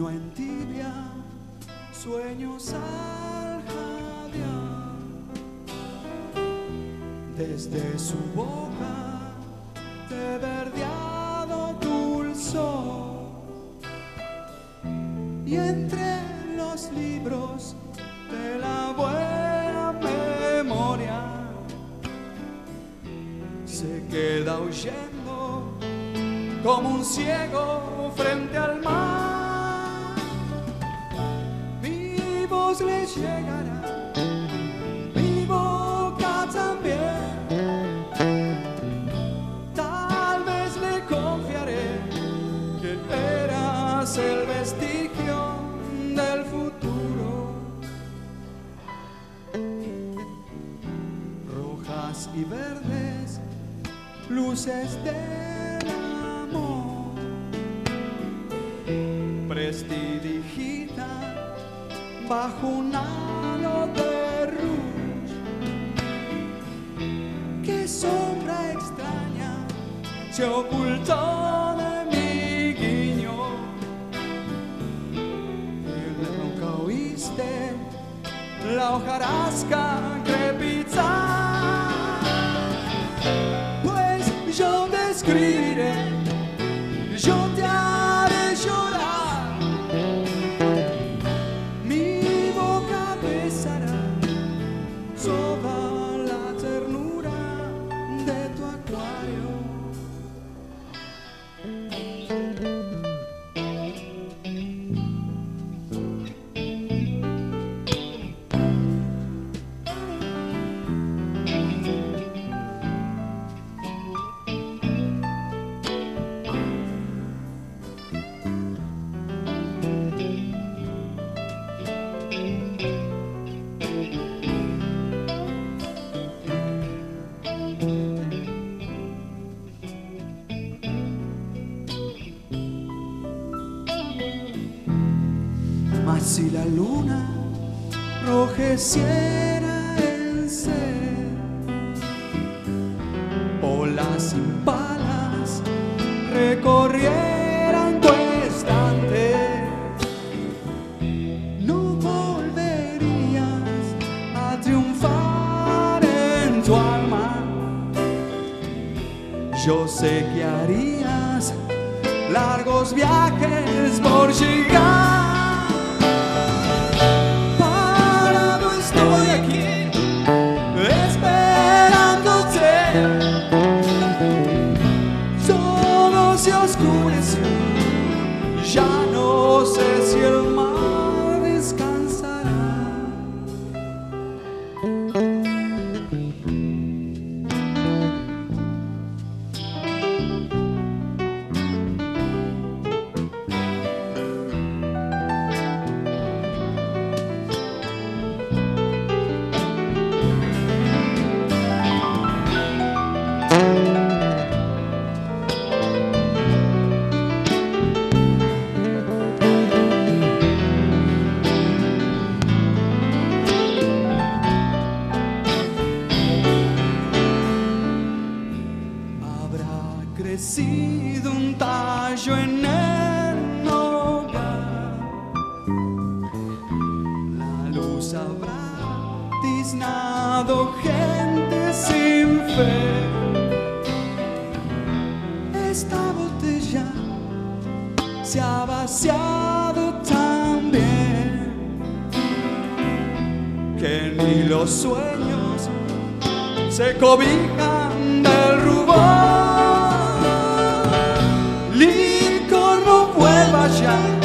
como en tibia sueños al jadear. Desde su boca de verdeado dulzor y entre los libros de la buena memoria se queda huyendo como un ciego frente al llegará, mi boca también. Tal vez le confiaré que eras el vestigio del futuro. Rojas y verdes, luces del bajo un halo de luz. Qué sombra extraña se ocultó de mi guiño. Y nunca oíste la hojarasca crepitar. Si la luna rojeciera en ser, o las impalas recorrieran tu estante, no volverías a triunfar en tu alma. Yo sé que harías largos viajes por llegar. Ya no sé si el Crecido un tallo en el hogar. La luz habrá tiznado gente sin fe. Esta botella se ha vaciado tan bien que ni los sueños se cobijan. baixar.